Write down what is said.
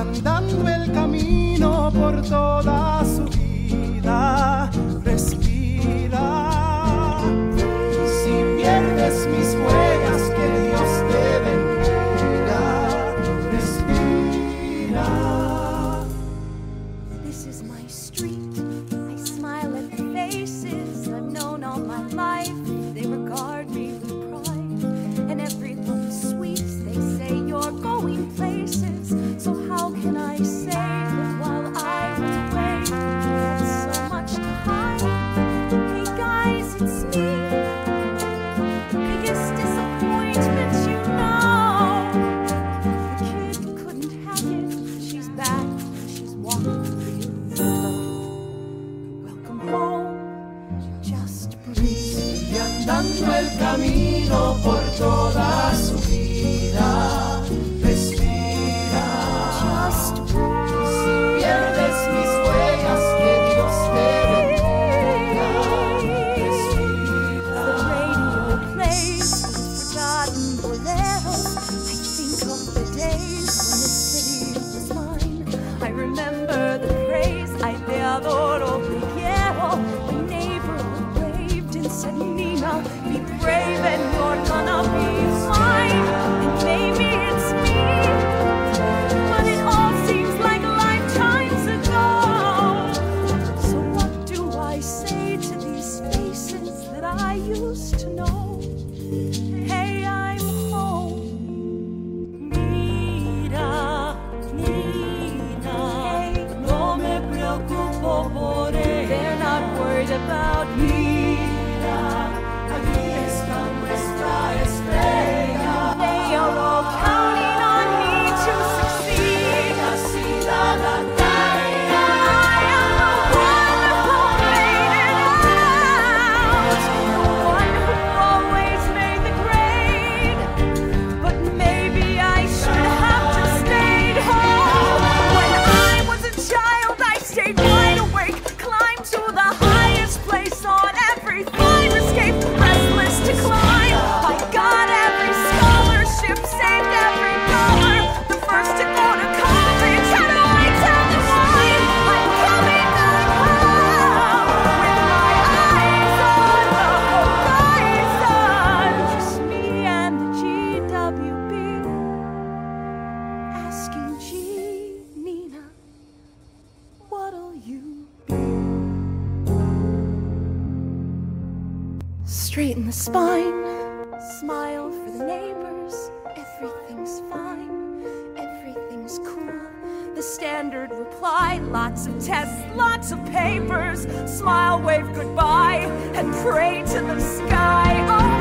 andando el camino por toda su vida. Y andando el camino por todas Be brave and you're gonna be fine. And maybe it's me, but it all seems like lifetimes ago. So what do I say to these faces that I used to know? straighten the spine. Smile for the neighbors, everything's fine, everything's cool. The standard reply, lots of tests, lots of papers. Smile, wave goodbye, and pray to the sky. Oh.